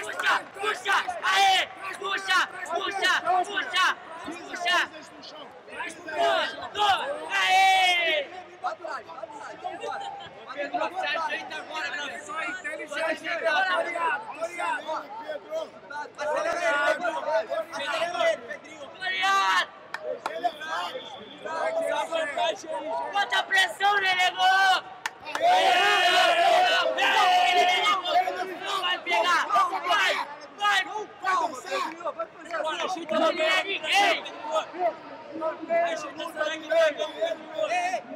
Puxa, puxa, aê, puxa, puxa, puxa, puxa. Dois, dois, aê. Pedro, se ajeita agora, não. Só inteligente agora. Obrigado, obrigado. Acelera ele, Pedrinho. Obrigado. Essa vantagem aí. Bota pressão, Nenegô. Vai pegar, vai, vai. Agora ajeita Não na tira mão. ninguém. Ajeita essa leg dele, Pedro.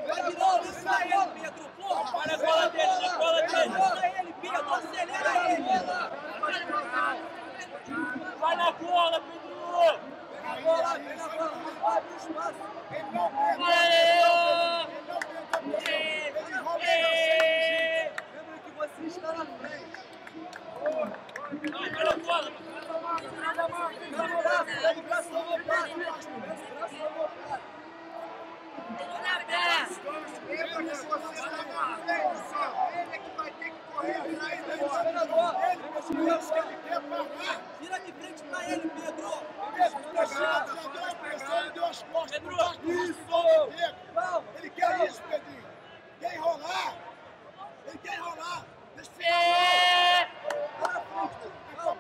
Vai de novo, isso aí, Pedro, porra! Vai na cola dele, na cola dele. Acelera ele, Pedro, acelera ele! Vai na cola, Pedro. Pega a bola, pega a bola, vai pro espaço! Valeu. Lembre que você está na frente! Vai, vai na cola. Pega o braço, pega o braço do meu pai! Pega o braço do pai! Na pé. Lembra que você está na frente, ele é que vai ter que correr atrás bola. Treinador, Ele, Deus que ele quer parar. vira de frente pra ele, Pedro! Pedro, já deu a pressão, ele deu as costas. Pedro, pro Vasco, isso. Pedro. Vamos! Ele quer isso, Pedrinho. Quer enrolar. Ele quer enrolar. Deixa eu É. Vai na frente! ficar lá.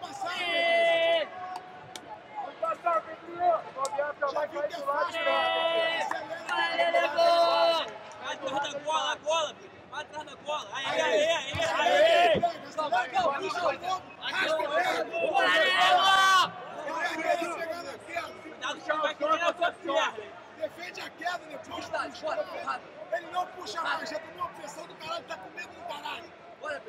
passar, Pedrinho. É. Já viu que é fácil, É. Acelera. Vai, Nenegô. Vai atrás da cola, a cola, Pedro. Vai atrás da cola. Aí, aí, aí, aí. Pega, acelera, puxa o fogo, raspa o dedo. Vai, Nenegô. Ele quer chegar na vai perna. Defende a queda depois. Vai, puxa, porrada. Ele não puxa mais, já tomou uma pressão do caralho, tá com medo do caralho.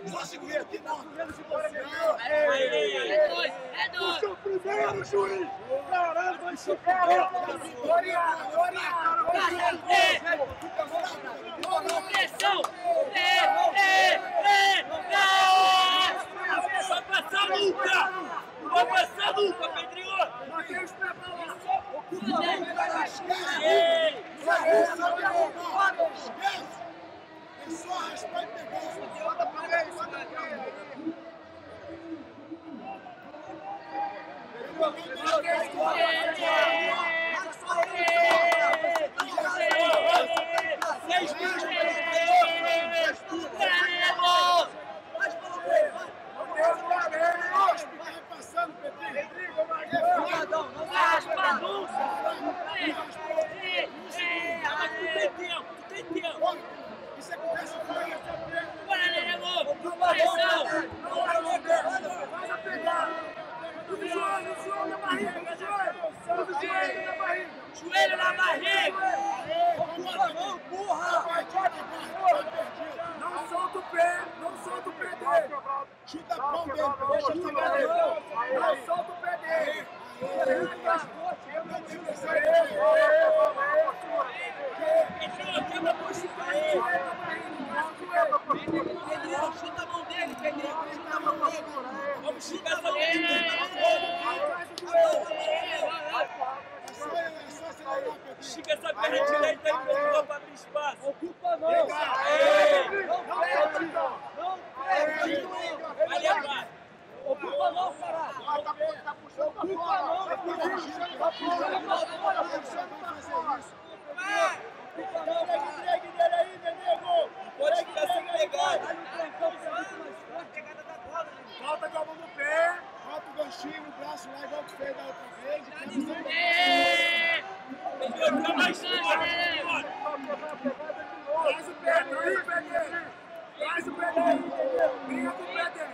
Só segura não. de você, Não. Aí. É dois, é dois. primeiro, juiz! Caramba, esse cara! Pressão. É, é, é. Vai passar nunca! Não vai passar nunca, Pedrinho! Esquece! É só raspar e pegar. Seis Não empurra! Não solta o pé, não solta o pé dele! Chuta a pão dele, deixa o pé dele! Não solta o pé dele! Arranca as costas! Não tira essa Pedrinho, quebra a postura aí! Pedrinho, chuta a mão dele, Pedrinho! Chuta a mão dele! Vamos esticar essa Chuta a mão dele! É só é só acelerar, Pedrinho. Estica essa perna direita aí, Pedrinho, pra abrir espaço! Ocupa não! Não perde! Não perde! Vai levar! Ocupa não, caralho! Ocupa não! Tá puxando pra fora! Tá puxando pra fora! Ocupa não, pega o drag dele aí, meu nego! Pode ficar sem pegada! Dá-lhe um trancão pra você muito mais forte! Pegada da bola, Volta com a mão no pé. Bota o ganchinho no braço lá, igual que fez da outra vez. E cabeça É. Pedrinho, fica mais forte! Pedrinho. Traz o pé dele, pé dele! Traz o pé dele! Briga com o pé dele!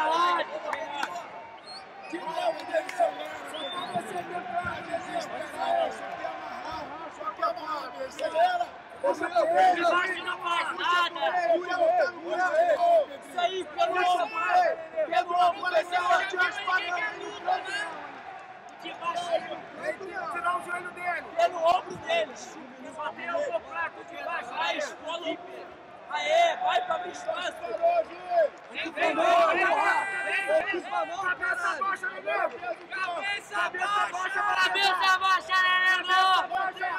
Tá! De novo, dele acelera. Só pra você tentar desesperar. Só quer amarrar. Só quer amarrar. Ele. Debaixo não faz vai pra abrir espaço. Vem, vem, vem. Cabeça baixa, nego. Cabeça baixa. Cabeça baixa,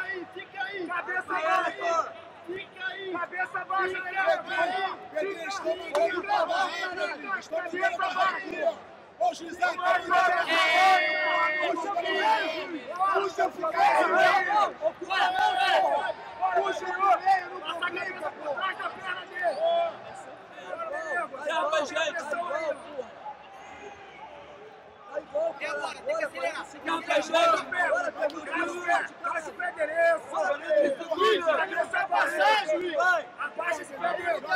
aí, fica aí. Cabeça baixa. Fica aí. Cabeça baixa, Fica nego. aí. Eles estão mandando trabalho, hein? Estão mandando trabalho. Ô, Gisele, tá Puxa pra ele. Puxa, fica aí. Puxa no meio, não complica, pô. Atrás da perna dele. Já, vai, já, já. Calma, já. Cara, se pé direito. Cabeça baixa, juiz. Abaixa esse pé direito.